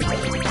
Thank.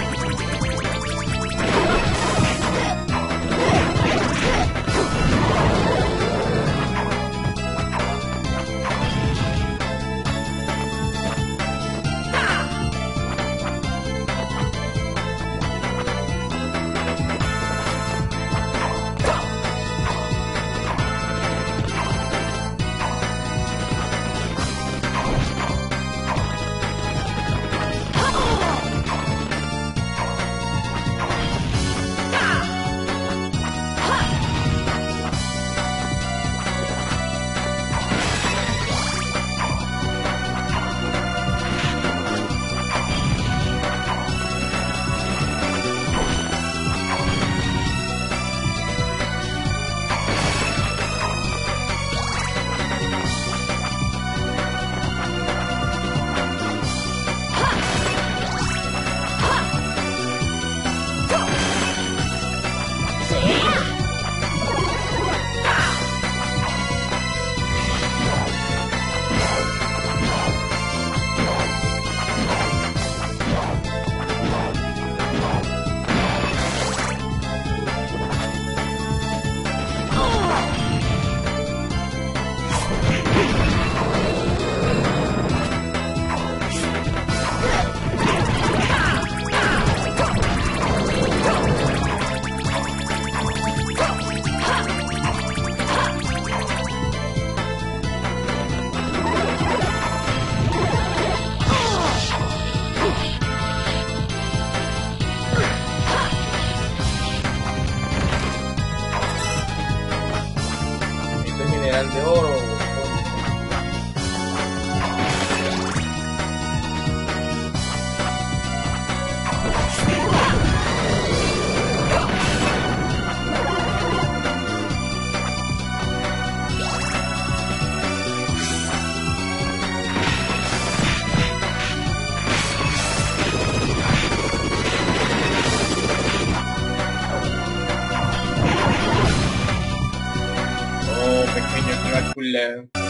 كلها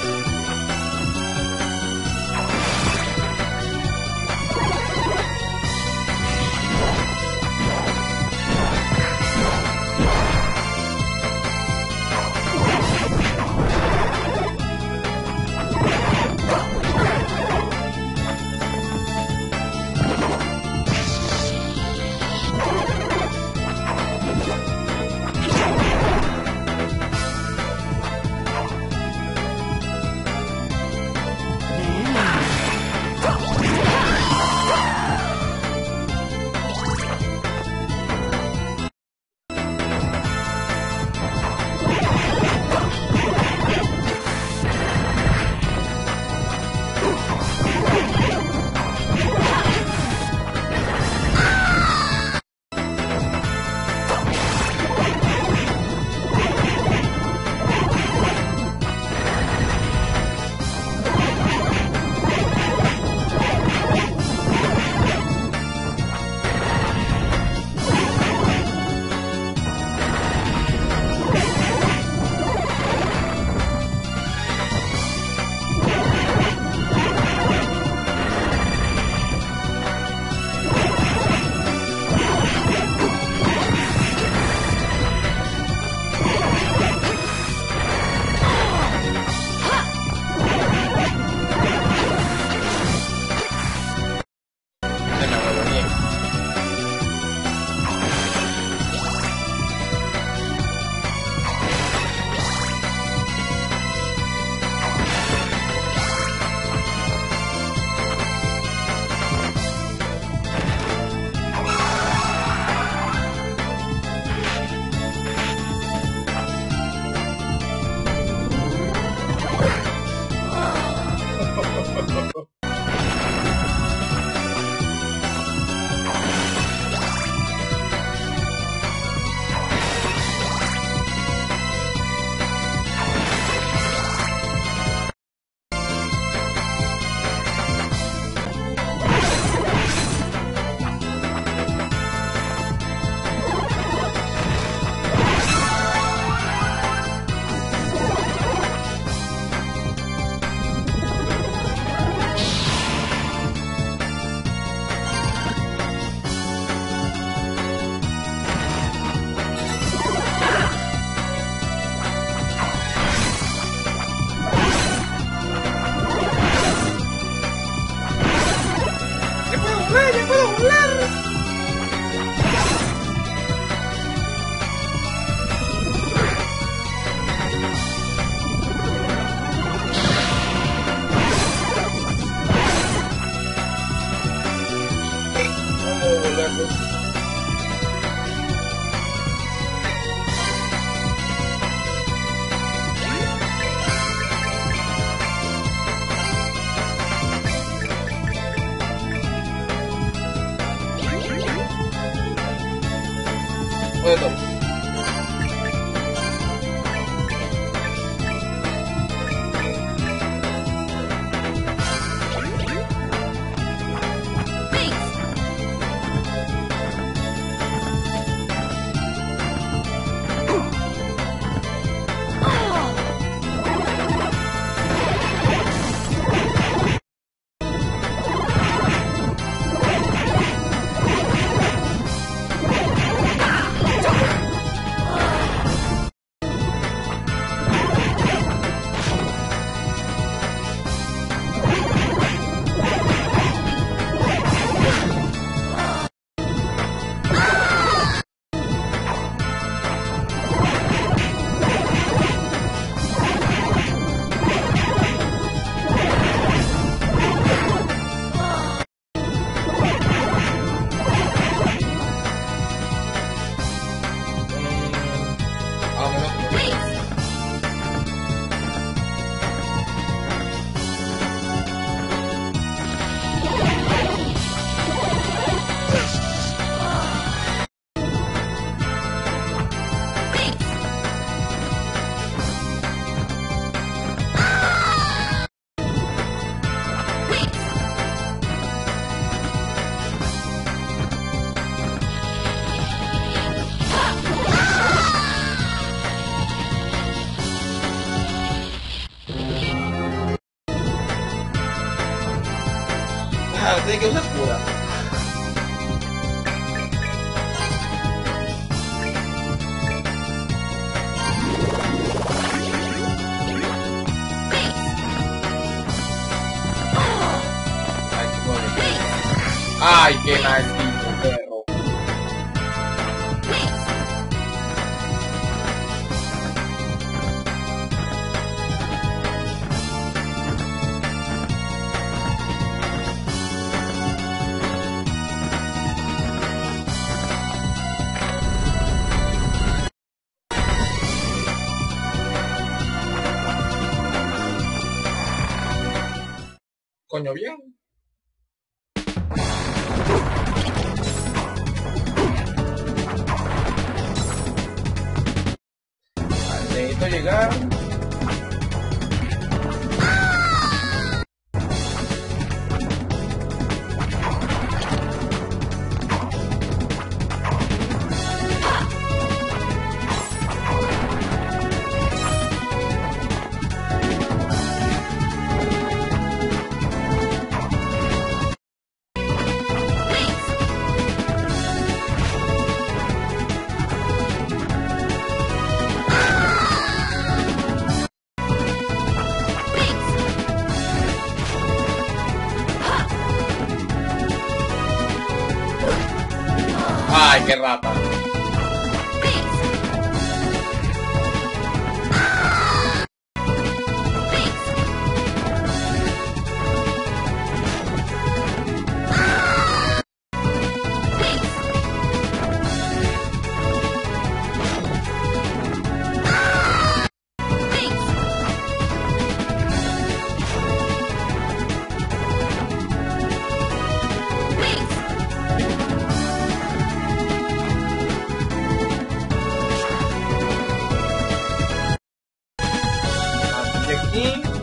Coño, bien. Ay, qué rata. Thank.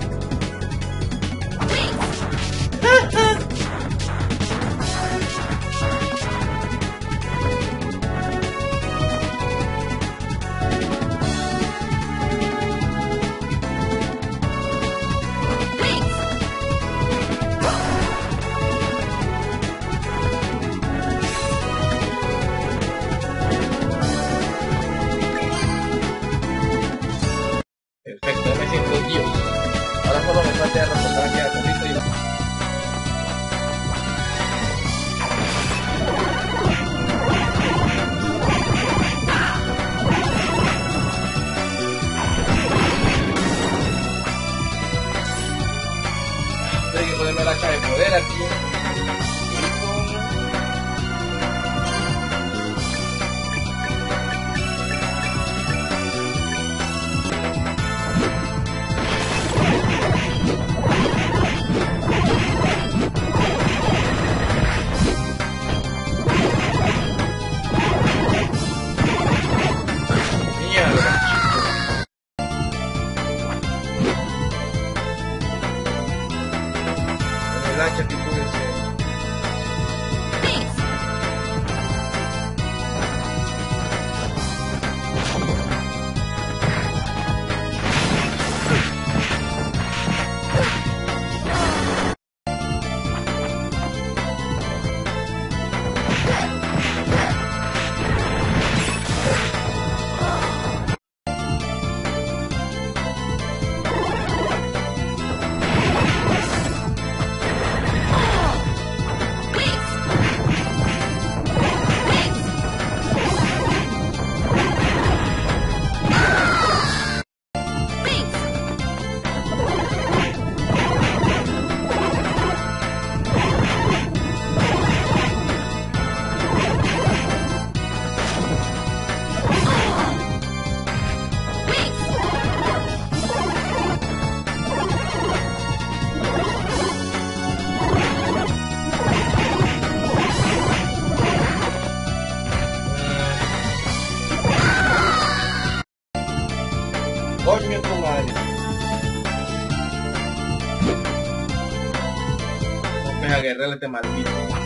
Pues agarrarle este maldito.